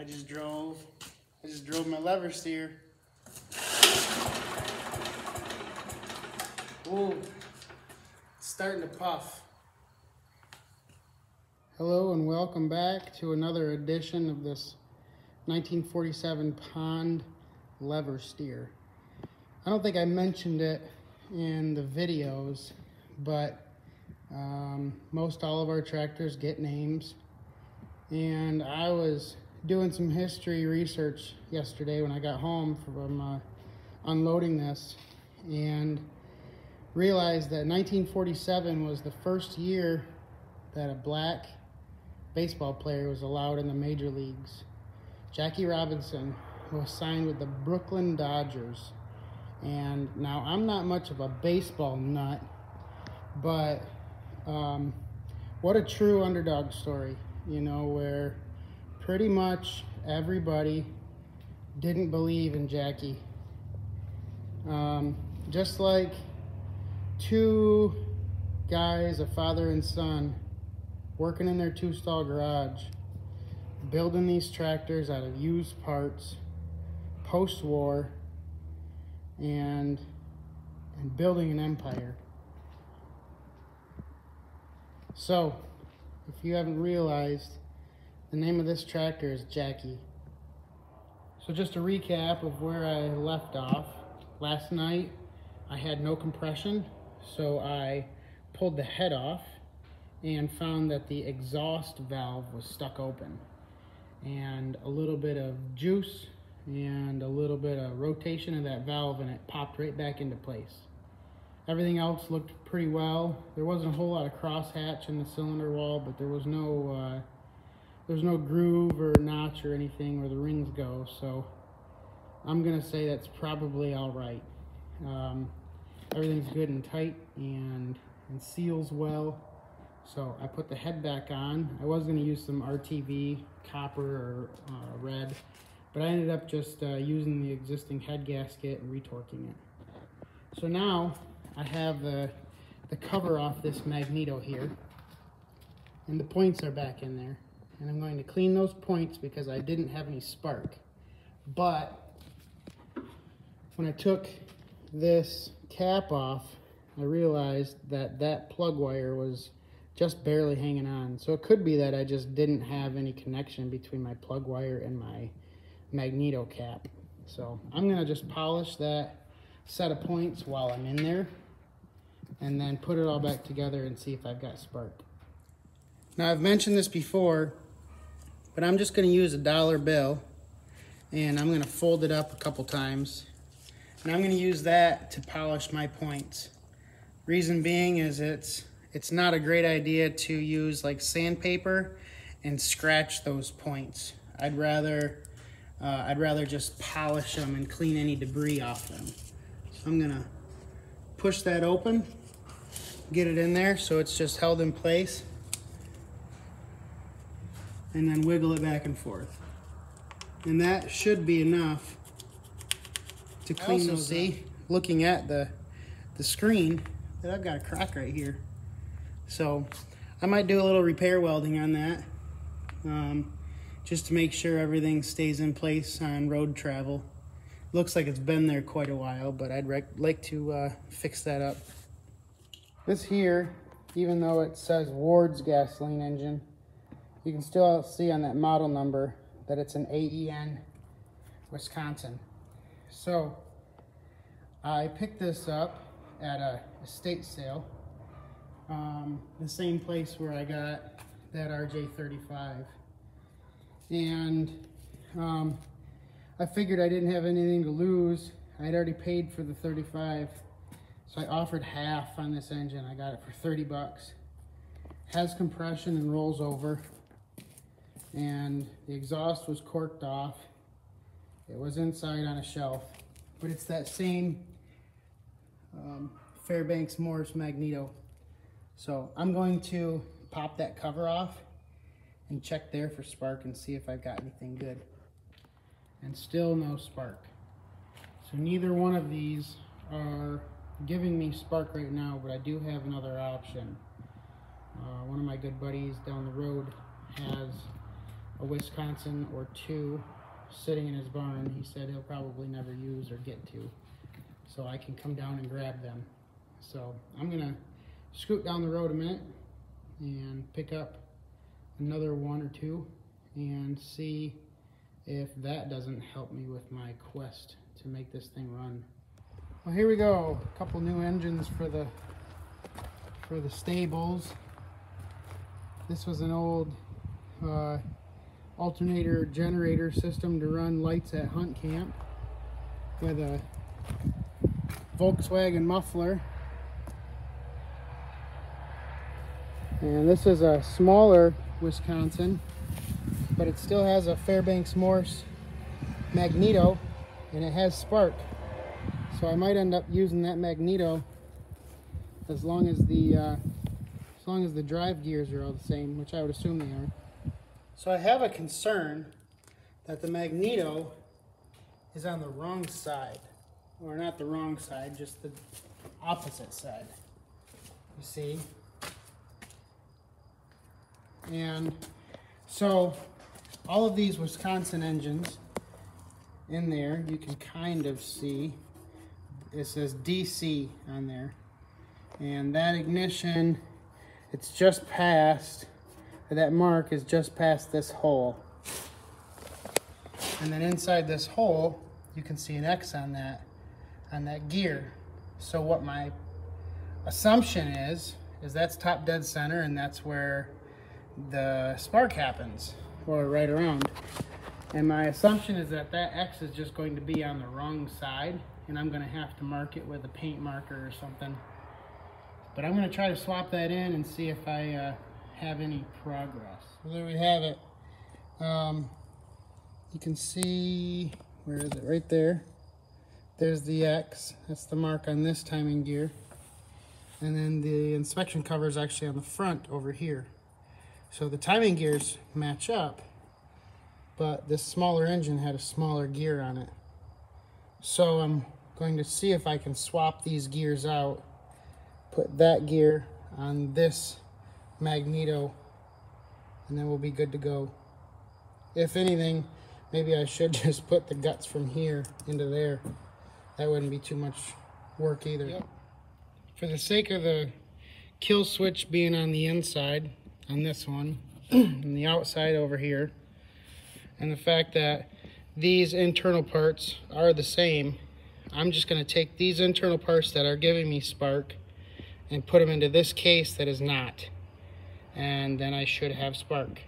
I just drove, I just drove my lever steer. Ooh, it's starting to puff. Hello and welcome back to another edition of this 1947 Pond lever steer. I don't think I mentioned it in the videos, but um, most all of our tractors get names. And I was doing some history research yesterday when I got home from uh, unloading this and realized that 1947 was the first year that a black baseball player was allowed in the major leagues. Jackie Robinson was signed with the Brooklyn Dodgers. And now I'm not much of a baseball nut, but um, what a true underdog story, you know, where pretty much everybody didn't believe in Jackie. Um, just like two guys, a father and son, working in their two stall garage, building these tractors out of used parts post war and and building an empire. So, if you haven't realized, the name of this tractor is Jackie. So just a recap of where I left off. Last night, I had no compression, so I pulled the head off and found that the exhaust valve was stuck open. And a little bit of juice and a little bit of rotation of that valve and it popped right back into place. Everything else looked pretty well. There wasn't a whole lot of crosshatch in the cylinder wall, but there was no uh, there's no groove or notch or anything where the rings go. So I'm gonna say that's probably all right. Um, everything's good and tight and, and seals well. So I put the head back on. I was gonna use some RTV copper or uh, red, but I ended up just uh, using the existing head gasket and retorquing it. So now I have the, the cover off this magneto here and the points are back in there and I'm going to clean those points because I didn't have any spark. But when I took this cap off I realized that that plug wire was just barely hanging on. So it could be that I just didn't have any connection between my plug wire and my magneto cap. So I'm gonna just polish that set of points while I'm in there and then put it all back together and see if I've got spark. Now I've mentioned this before, but I'm just gonna use a dollar bill and I'm gonna fold it up a couple times. And I'm gonna use that to polish my points. Reason being is it's, it's not a great idea to use like sandpaper and scratch those points. I'd rather, uh, I'd rather just polish them and clean any debris off them. So I'm gonna push that open get it in there so it's just held in place and then wiggle it back and forth. And that should be enough to clean those see, looking at the, the screen, that I've got a crack right here. So I might do a little repair welding on that um, just to make sure everything stays in place on road travel. Looks like it's been there quite a while, but I'd like to uh, fix that up. This here, even though it says Ward's gasoline engine, you can still see on that model number that it's an AEN Wisconsin. So I picked this up at a estate sale, um, the same place where I got that RJ35. And um, I figured I didn't have anything to lose. I'd already paid for the 35 so I offered half on this engine. I got it for 30 bucks. Has compression and rolls over. And the exhaust was corked off. It was inside on a shelf. But it's that same um, Fairbanks Morse Magneto. So I'm going to pop that cover off and check there for spark and see if I've got anything good. And still no spark. So neither one of these are giving me spark right now, but I do have another option. Uh, one of my good buddies down the road has a Wisconsin or two sitting in his barn. He said he'll probably never use or get to. So I can come down and grab them. So I'm gonna scoot down the road a minute and pick up another one or two and see if that doesn't help me with my quest to make this thing run. Well, here we go. A couple new engines for the for the stables. This was an old uh, alternator generator system to run lights at hunt camp with a Volkswagen muffler. And this is a smaller Wisconsin, but it still has a Fairbanks Morse magneto and it has spark. So I might end up using that magneto as long as the uh, as long as the drive gears are all the same, which I would assume they are. So I have a concern that the magneto is on the wrong side. Or not the wrong side, just the opposite side. You see? And so all of these Wisconsin engines in there, you can kind of see it says DC on there. And that ignition, it's just past, that mark is just past this hole. And then inside this hole, you can see an X on that, on that gear. So what my assumption is, is that's top dead center and that's where the spark happens, or right around. And my assumption is that that X is just going to be on the wrong side and I'm gonna have to mark it with a paint marker or something. But I'm gonna try to swap that in and see if I uh, have any progress. Well, there we have it. Um, you can see, where is it? Right there. There's the X. That's the mark on this timing gear. And then the inspection cover is actually on the front over here. So the timing gears match up, but this smaller engine had a smaller gear on it. So I'm going to see if I can swap these gears out, put that gear on this magneto, and then we'll be good to go. If anything, maybe I should just put the guts from here into there. That wouldn't be too much work either. Yep. For the sake of the kill switch being on the inside, on this one, and the outside over here, and the fact that these internal parts are the same I'm just going to take these internal parts that are giving me spark and put them into this case that is not. And then I should have spark.